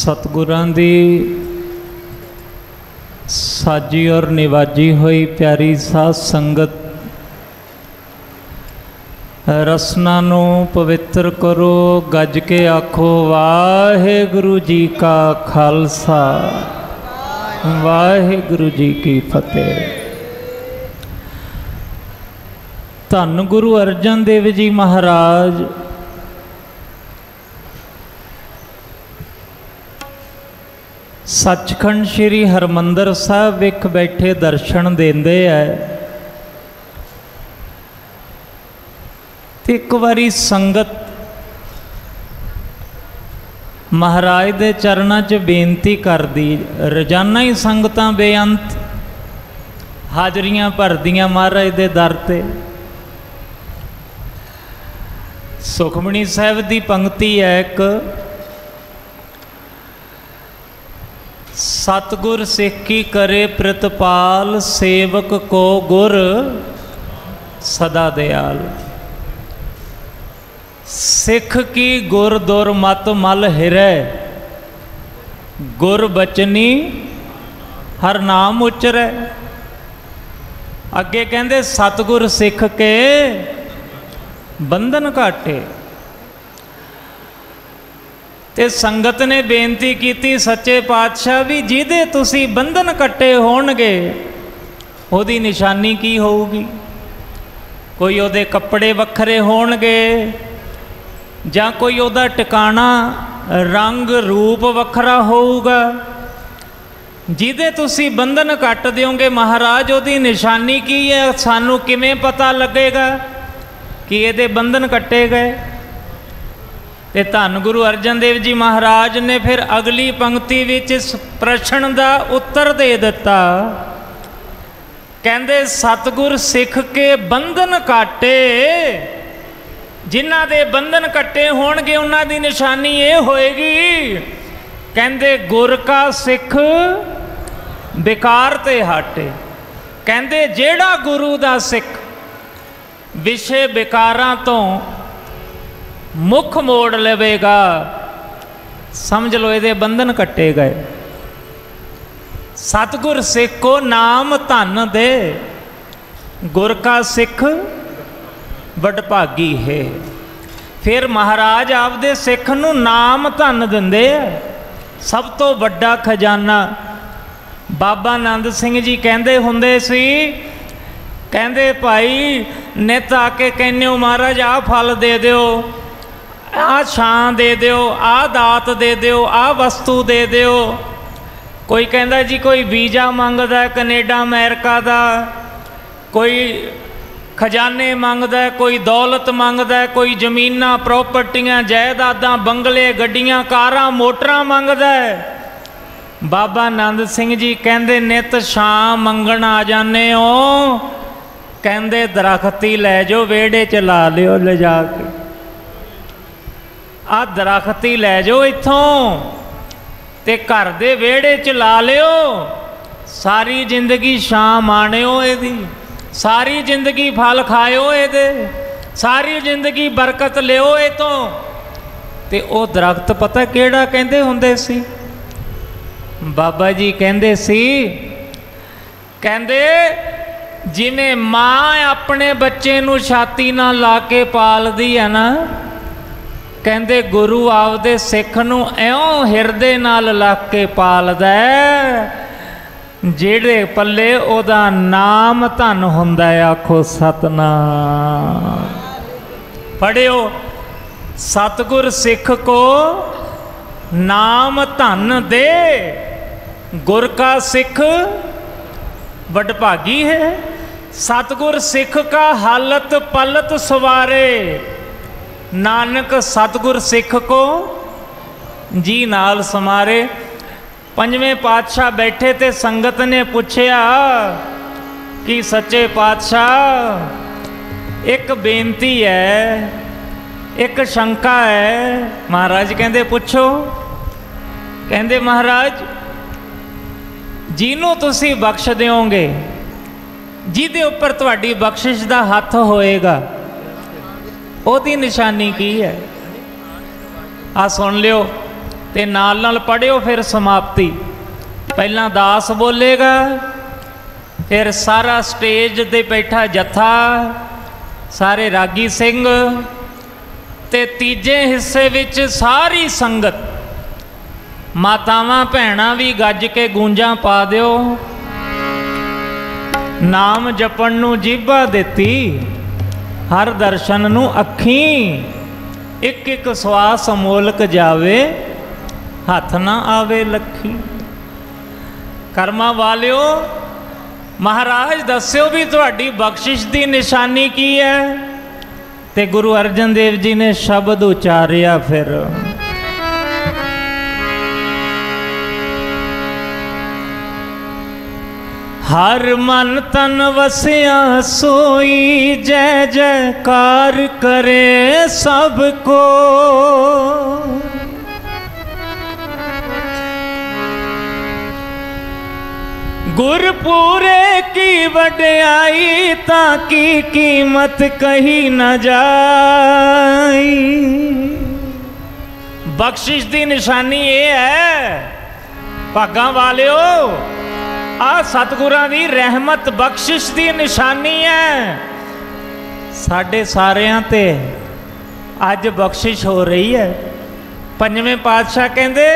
ਸਤਿਗੁਰਾਂ ਦੀ ਸਾਜੀ ਔਰ ਨਿਵਾਜੀ ਹੋਈ ਪਿਆਰੀ ਸਾਧ ਸੰਗਤ, ਰਸਨਾ ਨੂੰ ਪਵਿੱਤਰ ਕਰੋ, ਗੱਜ ਕੇ ਆਖੋ, ਵਾਹਿਗੁਰੂ ਜੀ ਕਾ ਖਾਲਸਾ। ਵਾਹਿਗੁਰੂ ਜੀ ਕੀ ਫਤਿਹ। ਧੰਨ ਗੁਰੂ ਅਰਜਨ ਦੇਵ ਜੀ ਮਹਾਰਾਜ ਸੱਚਖੰਡ ਸ੍ਰੀ ਹਰਮੰਦਰ ਸਾਹਿਬ ਵਿਖ ਬੈਠੇ ਦਰਸ਼ਨ ਦਿੰਦੇ ਐ। ਤੇ ਇੱਕ ਵਾਰੀ ਸੰਗਤ ਮਹਾਰਾਜ ਦੇ ਚਰਨਾਂ 'ਚ ਬੇਨਤੀ ਕਰਦੀ, ਰੋਜ਼ਾਨਾ ਹੀ ਸੰਗਤਾਂ ਬੇਅੰਤ ਹਾਜ਼ਰੀਆਂ ਭਰਦੀਆਂ ਮਹਾਰਾਜ ਦੇ ਦਰ ਤੇ। ਸੁਖਮਣੀ ਸਾਹਿਬ ਦੀ ਪੰਕਤੀ ਹੈ ਇੱਕ ਸਤਗੁਰ ਸਿੱਖ ਕੀ ਕਰੇ ਪ੍ਰਤਪਾਲ, ਸੇਵਕ ਕੋ ਗੁਰ ਸਦਾ ਦਿਆਲ। ਸਿੱਖ ਕੀ ਗੁਰ ਦੁਰ ਮਤ ਮਲ ਹਿਰੈ, ਗੁਰ ਬਚਨੀ ਹਰ ਨਾਮ ਉਚਰੈ। ਅੱਗੇ ਕਹਿੰਦੇ, ਸਤਗੁਰ ਸਿੱਖ ਕੇ ਬੰਧਨ ਘਾਟੇ। ਤੇ ਸੰਗਤ ਨੇ ਬੇਨਤੀ ਕੀਤੀ, ਸੱਚੇ ਪਾਤਸ਼ਾਹ ਵੀ ਜਿਹਦੇ ਤੁਸੀਂ ਬੰਧਨ ਕੱਟੇ ਹੋਣਗੇ, ਉਹਦੀ ਨਿਸ਼ਾਨੀ ਕੀ ਹੋਊਗੀ? ਕੋਈ ਉਹਦੇ ਕੱਪੜੇ ਵੱਖਰੇ ਹੋਣਗੇ ਜਾਂ ਕੋਈ ਉਹਦਾ ਟਿਕਾਣਾ ਰੰਗ, ਰੂਪ ਵੱਖਰਾ ਹੋਊਗਾ? ਜਿਹਦੇ ਤੁਸੀਂ ਬੰਧਨ ਕੱਟ ਦਿਓਗੇ, ਮਹਾਰਾਜ ਉਹਦੀ ਨਿਸ਼ਾਨੀ ਕੀ ਹੈ? ਸਾਨੂੰ ਕਿਵੇਂ ਪਤਾ ਲੱਗੇਗਾ ਕਿ ਇਹਦੇ ਬੰਧਨ ਕੱਟੇ ਗਏ? ਤੇ ਧੰਨ ਗੁਰੂ ਅਰਜਨ ਦੇਵ ਜੀ ਮਹਾਰਾਜ ਨੇ ਫਿਰ ਅਗਲੀ ਪੰਕਤੀ ਵਿੱਚ ਇਸ ਪ੍ਰਸ਼ਨ ਦਾ ਉੱਤਰ ਦੇ ਦਿੱਤਾ। ਕਹਿੰਦੇ, ਸਤਗੁਰ ਸਿੱਖ ਕੇ ਬੰਧਨ ਕਾਟੇ। ਜਿਨ੍ਹਾਂ ਦੇ ਬੰਧਨ ਕੱਟੇ ਹੋਣਗੇ, ਉਹਨਾਂ ਦੀ ਨਿਸ਼ਾਨੀ ਇਹ ਹੋਏਗੀ। ਕਹਿੰਦੇ, ਗੁਰ ਕਾ ਸਿੱਖ ਬੇਕਾਰ ਤੇ ਹਟੇ। ਕਹਿੰਦੇ, ਜਿਹੜਾ ਗੁਰੂ ਦਾ ਸਿੱਖ ਵਿਸ਼ੇ ਵਿਕਾਰਾਂ ਤੋਂ ਮੁੱਖ ਮੋੜ ਲਵੇਗਾ। ਸਮਝ ਲਓ ਇਹਦੇ ਬੰਧਨ ਕੱਟੇ ਗਏ। ਸਤਗੁਰ ਸਿੱਖੋ ਨਾਮ ਧਨ ਦੇ, ਗੁਰ ਕਾ ਸਿੱਖ ਵਡਭਾਗੀ ਹੈ। ਫਿਰ ਮਹਾਰਾਜ ਆਪਦੇ ਸਿੱਖ ਨੂੰ ਨਾਮ ਧਨ ਦਿੰਦੇ ਆ। ਸਭ ਤੋਂ ਵੱਡਾ ਖਜ਼ਾਨਾ ਬਾਬਾ ਆਨੰਦ ਸਿੰਘ ਜੀ ਕਹਿੰਦੇ ਹੁੰਦੇ ਸੀ, ਕਹਿੰਦੇ ਭਾਈ, ਨਿਤ ਆ ਕੇ ਕਹਿੰਦੇ ਹੋ ਮਹਾਰਾਜ, ਆਹ ਫਲ ਦੇ ਦਿਓ। ਆਹ ਛਾਂ ਦੇ ਦਿਓ ਆਹ ਦਾਤ ਦੇ ਦਿਓ ਆਹ ਵਸਤੂ ਦੇ ਦਿਓ। ਕੋਈ ਕਹਿੰਦਾ ਜੀ ਕੋਈ ਵੀਜ਼ਾ ਮੰਗਦਾ, ਕੈਨੇਡਾ, ਅਮਰੀਕਾ ਦਾ। ਕੋਈ ਖਜ਼ਾਨੇ ਮੰਗਦਾ, ਕੋਈ ਦੌਲਤ ਮੰਗਦਾ, ਕੋਈ ਜ਼ਮੀਨਾਂ, ਪ੍ਰਾਪਰਟੀਆਂ, ਜਾਇਦਾਦਾਂ, ਬੰਗਲੇ, ਗੱਡੀਆਂ, ਕਾਰਾਂ, ਮੋਟਰਾਂ ਮੰਗਦਾ। ਬਾਬਾ ਆਨੰਦ ਸਿੰਘ ਜੀ ਕਹਿੰਦੇ, ਨਿਤ ਛਾਂ ਮੰਗਣ ਆ ਜਾਂਦੇ ਹੋ। ਕਹਿੰਦੇ, ਦਰਖਤੀ ਲੈ ਜਾਓ, ਵਿਹੜੇ ਚ ਲਾ ਲਿਓ, ਲਿਜਾ ਕੇ। ਆ ਹੀ ਲੈ ਜਾਓ ਇੱਥੋਂ ਤੇ ਘਰ ਦੇ ਵਿਹੜੇ ਚ ਲਾ ਲਿਓ। ਸਾਰੀ ਜ਼ਿੰਦਗੀ ਛਾਂ ਮਾਣਿਓ ਇਹਦੀ। ਸਾਰੀ ਜ਼ਿੰਦਗੀ ਫਲ ਖਾਇਓ ਇਹਦੇ। ਸਾਰੀ ਜ਼ਿੰਦਗੀ ਬਰਕਤ ਲਿਓ ਇਹ ਤੋਂ ਤੇ ਉਹ ਦਰਖਤ ਪਤਾ ਕਿਹੜਾ ਕਹਿੰਦੇ ਹੁੰਦੇ ਸੀ? ਬਾਬਾ ਜੀ ਕਹਿੰਦੇ ਸੀ, ਕਹਿੰਦੇ, ਜਿਵੇਂ ਮਾਂ ਆਪਣੇ ਬੱਚੇ ਨੂੰ ਛਾਤੀ ਨਾਲ ਲਾ ਕੇ ਪਾਲਦੀ ਹੈ ਨਾ ਕਹਿੰਦੇ, ਗੁਰੂ ਆਪਦੇ ਸਿੱਖ ਨੂੰ ਐਉਂ ਹਿਰਦੇ ਨਾਲ ਲਾ ਕੇ ਪਾਲਦਾ ਜਿਹੜੇ ਪੱਲੇ ਉਹਦਾ ਨਾਮ ਧਨ ਹੁੰਦਾ ਆਖੋ ਸਤਨਾਮ। ਪੜਿਓ, ਸਤਗੁਰ ਸਿੱਖ ਕੋ ਨਾਮ ਧਨ ਦੇ, ਗੁਰ ਕਾ ਸਿੱਖ ਵਡਭਾਗੀ ਹੈ। ਸਤਗੁਰ ਸਿੱਖ ਕਾ ਹਾਲਤ ਪਲਤ ਸਵਾਰੇ ਨਾਨਕ ਸਤਗੁਰ ਸਿੱਖ ਕੋ ਜੀ ਨਾਲ ਸਮਾਰੇ। ਪੰਜਵੇਂ ਪਾਤਸ਼ਾਹ ਬੈਠੇ ਤੇ ਸੰਗਤ ਨੇ ਪੁੱਛਿਆ, ਕਿ ਸੱਚੇ ਪਾਤਸ਼ਾਹ? ਇੱਕ ਬੇਨਤੀ ਹੈ ਇੱਕ ਸ਼ੰਕਾ ਹੈ ਮਹਾਰਾਜ ਕਹਿੰਦੇ, ਪੁੱਛੋ। ਕਹਿੰਦੇ, ਮਹਾਰਾਜ, ਜਿਹਨੂੰ ਤੁਸੀਂ ਬਖਸ਼ ਦਿਓਗੇ, ਜਿਹਦੇ ਉੱਪਰ ਤੁਹਾਡੀ ਬਖਸ਼ਿਸ਼ ਦਾ ਹੱਥ ਹੋਏਗਾ ਉਹਦੀ ਨਿਸ਼ਾਨੀ ਕੀ ਹੈ? ਆ ਸੁਣ ਲਿਓ ਤੇ ਨਾਲ ਨਾਲ ਪੜਿਓ ਫਿਰ ਸਮਾਪਤੀ। ਪਹਿਲਾਂ ਦਾਸ ਬੋਲੇਗਾ, ਫਿਰ ਸਾਰਾ ਸਟੇਜ ਤੇ ਬੈਠਾ ਜਥਾ, ਸਾਰੇ ਰਾਗੀ ਸਿੰਘ ਤੇ ਤੀਜੇ ਹਿੱਸੇ ਵਿੱਚ ਸਾਰੀ ਸੰਗਤ। ਮਾਤਾਵਾਂ ਭੈਣਾਂ ਵੀ ਗੱਜ ਕੇ ਗੂੰਜਾਂ ਪਾ ਦਿਓ। ਨਾਮ ਜਪਣ ਨੂੰ ਜੀਬਾ ਦਿੱਤੀ। ਹਰ ਦਰਸ਼ਨ ਨੂੰ ਅੱਖੀਂ ਇੱਕ ਇੱਕ ਸਵਾਸ ਮੋਲਕ ਜਾਵੇ, ਹੱਥ ਨਾ ਆਵੇ ਲੱਖੀ। ਕਰਮਾਂ ਵਾਲਿਓ, ਮਹਾਰਾਜ ਦੱਸਿਓ ਵੀ ਤੁਹਾਡੀ ਬਖਸ਼ਿਸ਼ ਦੀ ਨਿਸ਼ਾਨੀ ਕੀ ਹੈ? ਤੇ ਗੁਰੂ ਅਰਜਨ ਦੇਵ ਜੀ ਨੇ ਸ਼ਬਦ ਉਚਾਰਿਆ ਫਿਰ। ਹਰ ਮਨ ਤਨ ਵਸਿਆ ਸੋਈ, ਜੈ ਜੈਕਾਰ ਕਰੇ ਸਭ ਕੋ। ਗੁਰਪੂਰੇ ਕੀ ਵਡਿਆਈ ਤਾਂ ਕੀ ਕੀਮਤ ਕਹੀ ਨਾ ਜਾਈ। ਬਖਸ਼ਿਸ਼ ਦੀ ਨਿਸ਼ਾਨੀ ਇਹ ਹੈ, ਭਾਗਾਂ ਵਾਲਿਓ ਆ ਸਤਿਗੁਰਾਂ ਦੀ ਰਹਿਮਤ ਬਖਸ਼ਿਸ਼ ਦੀ ਨਿਸ਼ਾਨੀ ਹੈ। ਸਾਡੇ ਸਾਰਿਆਂ ਤੇ ਅੱਜ ਬਖਸ਼ਿਸ਼ ਹੋ ਰਹੀ ਹੈ। ਪੰਜਵੇਂ ਪਾਤਸ਼ਾਹ ਕਹਿੰਦੇ,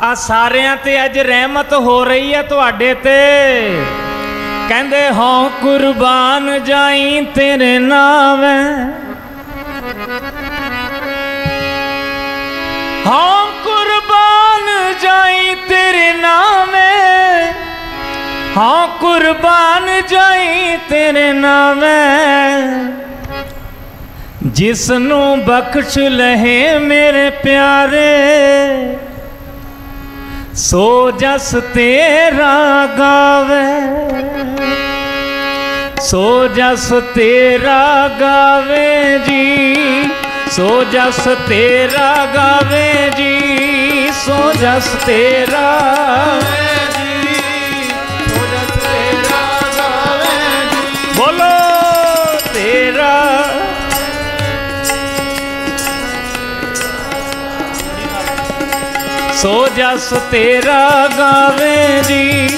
ਆ ਸਾਰਿਆਂ ਤੇ ਅੱਜ ਰਹਿਮਤ ਹੋ ਰਹੀ ਹੈ ਤੁਹਾਡੇ ਤੇ। ਕਹਿੰਦੇ ਹਾਂ ਕੁਰਬਾਨ ਜਾਈ ਤੇਰੇ ਨਾਮ। ਹਾਂ ਕੁਰਬਾਨ ਜਾਈ ਤੇਰੇ ਨਾਮ ਜਿਸ ਨੂੰ ਬਖਸ਼ ਲਹੇ ਮੇਰੇ ਪਿਆਰੇ। ਸੋ ਜਸ ਤੇਰਾ ਗਾਵੇ ਸੋ ਜਸ ਤੇਰਾ ਗਾਵੇ ਜੀ। ਸੋ ਜਸ ਤੇਰਾ ਗਾਵੇ ਜੀ। ਸੋ ਜਸ ਤੇਰਾ ਸੋ ਜਸ ਤੇਰਾ ਗਾਵੇ ਜੀ,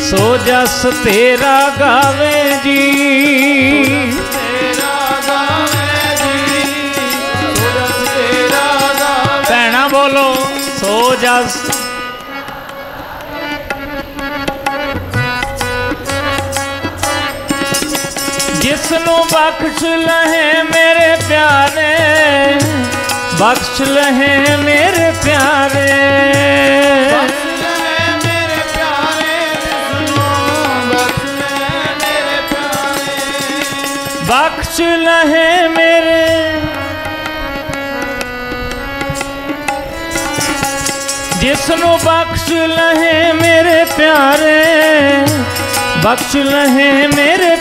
ਸੋ ਜਸ ਤੇਰਾ ਗਾਵੇ ਜੀ। ਤੇਰਾ ਭੈਣਾ ਬੋਲੋ, ਸੋ ਜਸ। ਜਿਸ ਨੂੰ ਬਖਸ਼ ਲਹੇ ਮੇਰੇ ਪਿਆਰੇ ਬਖਸ਼ ਲਹੇ ਮੇਰੇ ਪਿਆਰੇ ਬਖਸ਼ ਲੈ ਮੇਰੇ ਪਿਆਰੇ ਸੁਨੋ ਬਖਸ਼ ਲੈ ਮੇਰੇ ਪਿਆਰੇ ਬਖਸ਼ ਲਹੇ ਮੇਰੇ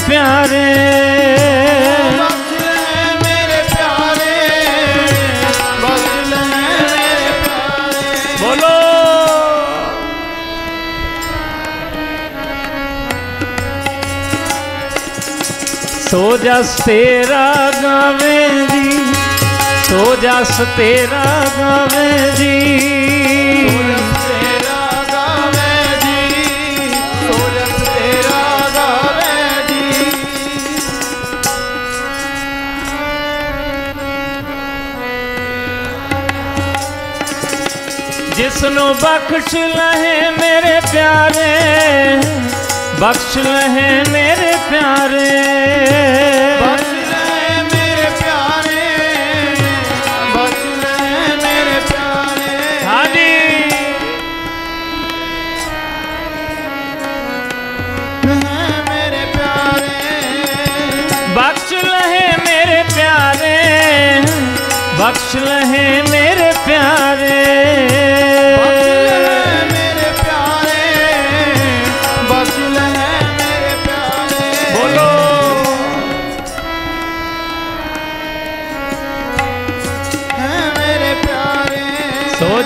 ਜਸ ਤੇਰਾ ਗਾਵੇ ਜੀ, ਸੋ ਜਸ ਤੇਰਾ ਗਾਵੇ ਜੀ। ਤੇਰਾ ਗਾਵੇ ਗਾਵੇ ਜੀ। ਜਿਸ ਨੂੰ ਬਖਸ਼ ਲਹੇ ਮੇਰੇ ਪਿਆਰੇ ਬਖਸ਼ ਲਹੇ ਮੇਰੇ ਪਿਆਰੇ ਬਖਸ਼ ਲੈ ਮੇਰੇ ਪਿਆਰੇ ਬਖਸ਼ ਲੈ ਮੇਰੇ ਪਿਆਰੇ ਹਾਂਜੀ ਹੈ ਮੇਰੇ ਪਿਆਰੇ ਬਖਸ਼ ਲਹੇ ਮੇਰੇ ਪਿਆਰੇ ਬਖਸ਼ ਲਹੇ ਮੇਰੇ ਪਿਆਰੇ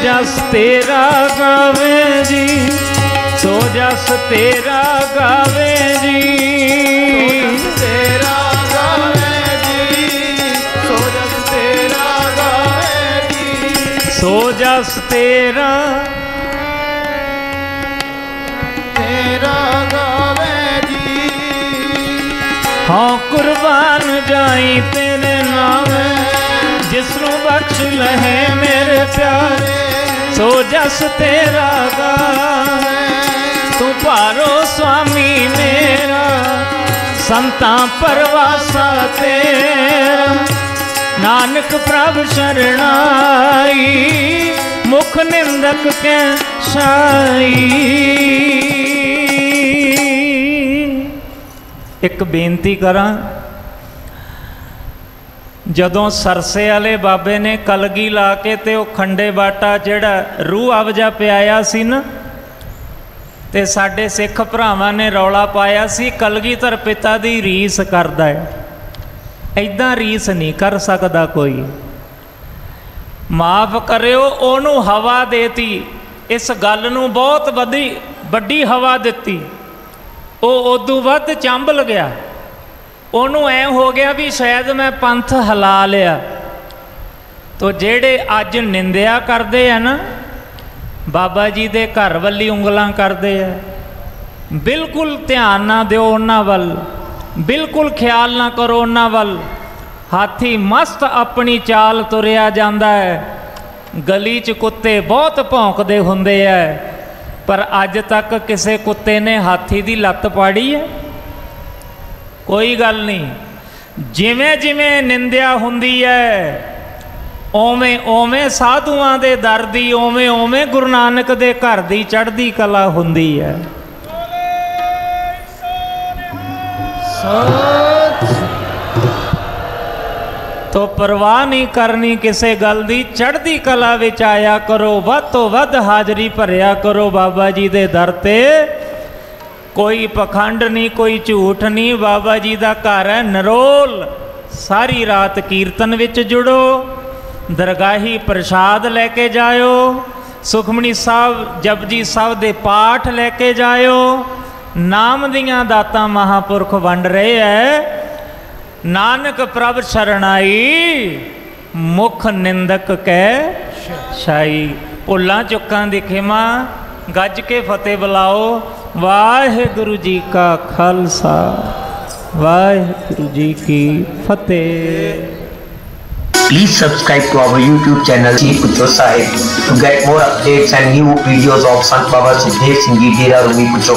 ਜਸ ਤੇਰਾ ਗਾਵੇ ਜੀ ਸੋ ਜਸ ਤੇਰਾ ਗਾਵੇ ਜੀ। ਤੇਰਾ ਗਾਵੇ ਜੀ ਸੋਜਸ ਤੇਰਾ ਗਾਵੇ ਜੀ। ਸੋ ਸੋ ਜਸ ਤੇਰਾ ਤੇਰਾ ਗਾਵੇ ਜੀ। ਹਾਂ ਕੁਰਬਾਨ ਜਾਈ ਤੇਰੇ ਨਾਮ। ਜਿਸ ਨੂੰ ਬਖਸ਼ ਲਹੇ ਮੇਰੇ ਪਿਆਰੇ ਸੋ ਜਸ ਤੇਰਾ ਗਾਵੇ ਤੂੰ ਭਾਰੋ ਸੁਆਮੀ ਮੇਰਾ ਸੰਤਾਂ ਪਰਵਾਸਾ ਤੇਰਾ ਨਾਨਕ ਪ੍ਰਭ ਸ਼ਰਣਾਈ ਮੁਖ ਨਿੰਦਕ ਕੈ ਸਾਈ ਇੱਕ ਬੇਨਤੀ ਕਰਾਂ ਜਦੋਂ ਸਰਸੇ ਵਾਲੇ ਬਾਬੇ ਨੇ ਕਲਗੀ ਲਾ ਕੇ ਤੇ ਉਹ ਖੰਡੇ ਬਾਟਾ ਜਿਹੜਾ ਰੂਹ ਅਵਜਾ ਪਿਆਇਆ ਸੀ ਨਾ, ਤੇ ਸਾਡੇ ਸਿੱਖ ਭਰਾਵਾਂ ਨੇ ਰੌਲਾ ਪਾਇਆ ਸੀ ਕਲਗੀਧਰ ਪਿਤਾ ਦੀ ਰੀਸ ਕਰਦਾ ਹੈ। ਐਦਾਂ ਰੀਸ ਨਹੀਂ ਕਰ ਸਕਦਾ ਕੋਈ। ਮਾਫ ਕਰਿਓ, ਉਹਨੂੰ ਹਵਾ ਦੇਤੀ। ਇਸ ਗੱਲ ਨੂੰ ਬਹੁਤ ਵੱਡੀ ਵੱਡੀ ਹਵਾ ਦਿੱਤੀ। ਉਹ ਉਦੋਂ ਵੱਧ ਚੰਬਲ ਗਿਆ। ਉਹਨੂੰ ਐ ਹੋ ਗਿਆ ਵੀ ਸ਼ਾਇਦ ਮੈਂ ਪੰਥ ਹਲਾ ਲਿਆ। ਤੋ ਜਿਹੜੇ ਅੱਜ ਨਿੰਦਿਆ ਕਰਦੇ ਆ ਨਾ, ਬਾਬਾ ਜੀ ਦੇ ਘਰ ਵੱਲੀ ਉਂਗਲਾਂ ਕਰਦੇ ਆ, ਬਿਲਕੁਲ ਧਿਆਨ ਨਾ ਦਿਓ ਉਹਨਾਂ ਵੱਲ, ਬਿਲਕੁਲ ਖਿਆਲ ਨਾ ਕਰੋ ਉਹਨਾਂ ਵੱਲ। ਹਾਥੀ ਮਸਤ ਆਪਣੀ ਚਾਲ ਤੁਰਿਆ ਜਾਂਦਾ ਹੈ। ਗਲੀ 'ਚ ਕੁੱਤੇ ਬਹੁਤ ਭੌਂਕਦੇ ਹੁੰਦੇ ਐ ਪਰ ਅੱਜ ਤੱਕ ਕਿਸੇ ਕੁੱਤੇ ਨੇ ਹਾਥੀ ਦੀ ਲੱਤ ਪਾੜੀ ਹੈ ਕੋਈ ਗੱਲ ਨਹੀਂ। ਜਿਵੇਂ ਜਿਵੇਂ ਨਿੰਦਿਆ ਹੁੰਦੀ ਹੈ ਓਵੇਂ ਓਵੇਂ ਸਾਧੂਆਂ ਦੇ ਦਰ ਦੀ, ਓਵੇਂ ਓਵੇਂ ਗੁਰੂ ਨਾਨਕ ਦੇ ਘਰ ਦੀ ਚੜ੍ਹਦੀ ਕਲਾ ਹੁੰਦੀ ਹੈ ਤੋ ਪਰਵਾਹ ਨਹੀਂ ਕਰਨੀ ਕਿਸੇ ਗੱਲ ਦੀ, ਚੜ੍ਹਦੀ ਕਲਾ ਵਿੱਚ ਆਇਆ ਕਰੋ, ਵੱਧ ਤੋਂ ਵੱਧ ਹਾਜ਼ਰੀ ਭਰਿਆ ਕਰੋ ਬਾਬਾ ਜੀ ਦੇ ਦਰ ਤੇ। ਕੋਈ ਪਖੰਡ ਨਹੀਂ, ਕੋਈ ਝੂਠ ਨਹੀਂ। ਬਾਬਾ ਜੀ ਦਾ ਘਰ ਹੈ ਨਰੋਲ। ਸਾਰੀ ਰਾਤ ਕੀਰਤਨ ਵਿੱਚ ਜੁੜੋ। ਦਰਗਾਹੀ ਪ੍ਰਸ਼ਾਦ ਲੈ ਕੇ ਜਾਇਓ। ਸੁਖਮਣੀ ਸਾਹਿਬ, ਜਪਜੀ ਸਾਹਿਬ ਦੇ ਪਾਠ ਲੈ ਕੇ ਜਾਇਓ। ਨਾਮ ਦੀਆਂ ਦਾਤਾਂ ਮਹਾਪੁਰਖ ਵੰਡ ਰਹੇ ਐ। ਨਾਨਕ ਪ੍ਰਭ ਸ਼ਰਣਾਈ, ਮੁਖ ਨਿੰਦਕ ਕੈ ਸ਼ਾਈ। ਭੁੱਲਾਂ ਚੁੱਕਾਂ ਦੀ ਖਿਮਾ, ਗੱਜ ਕੇ ਫਤਿਹ ਬੁਲਾਓ। ਵਾਹਿਗੁਰੂ ਜੀ ਕਾ ਖਾਲਸਾ ਵਾਹਿਗੁਰੂ ਜੀ ਕੀ ਫਤਿਹ Please subscribe to our YouTube channel Ji Pucho Sahib to get more updates and new videos of Sant Baba Sukhdev Singh Ji Dera Rumi Pucho.